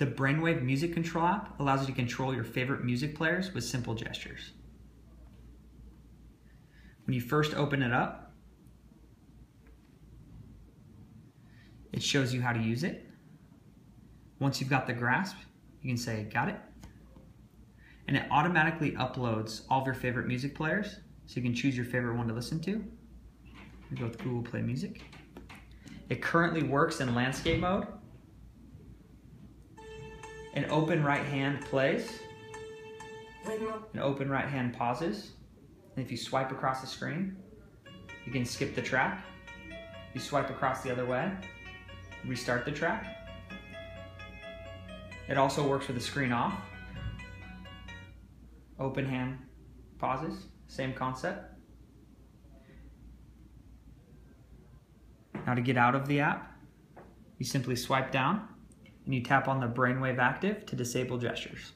The Brainwave Music Control app allows you to control your favorite music players with simple gestures. When you first open it up, it shows you how to use it. Once you've got the grasp, you can say, got it. And it automatically uploads all of your favorite music players, so you can choose your favorite one to listen to. We go with Google Play Music. It currently works in landscape mode. An open right hand plays. An open right hand pauses. And if you swipe across the screen, you can skip the track. You swipe across the other way, restart the track. It also works with the screen off. Open hand pauses, same concept. Now to get out of the app, you simply swipe down and you tap on the Brainwave Active to disable gestures.